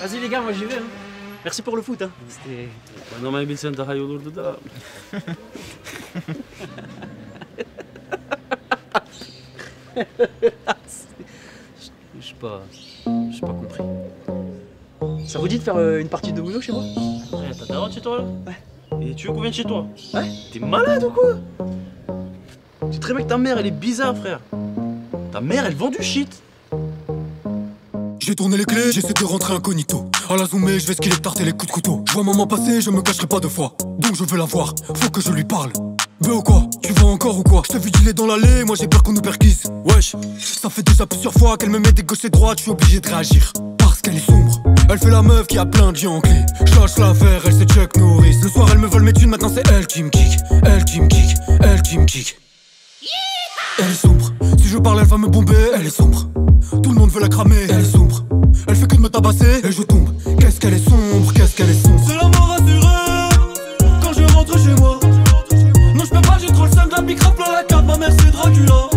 Vas-y les gars, moi j'y vais. hein. Merci pour le foot. Hein. C'était. Normal bilsen daha iyi olurdu da. Je sais pas. J'ai pas compris. Ça vous dit de faire euh, une partie de Uno chez moi? Ouais, t'as ta chez toi là? Ouais. Et tu veux qu'on vienne chez toi? Ouais. T'es malade ou quoi? Tu sais très bien que ta mère elle est bizarre frère. Ta mère elle vend du shit. J'ai tourné les clés, j'essaie de rentrer incognito. À la zoomée, je vais skiller tarter les coups de couteau. Je vois maman passer, je me cacherai pas deux fois. Donc je veux la voir, faut que je lui parle. Mais ou quoi? Tu vas encore ou quoi? Je t'ai vu dealer dans l'allée, moi j'ai peur qu'on nous perquise. Wesh, ça fait déjà plusieurs fois qu'elle me met des gauches et droites, je suis obligé de réagir. Parce qu'elle est sombre. Elle fait la meuf qui a plein de en clé. Je lâche l'affaire, elle c'est Chuck Norris. Le soir, elle me vole mes thunes, maintenant c'est elle qui me kick. Elle qui me kick, elle qui me kick. Elle est sombre. Si je parle, elle va me bomber. Elle est sombre. Tout le monde veut la cramer. Elle est sombre tabasser et je tombe. Qu'est-ce qu'elle est sombre, qu'est-ce qu'elle est sombre. C'est la mort quand je rentre chez moi. Non, je peux pas, j'ai trop le seum de la bicrape plein la cave. Ma mère, c'est Dracula.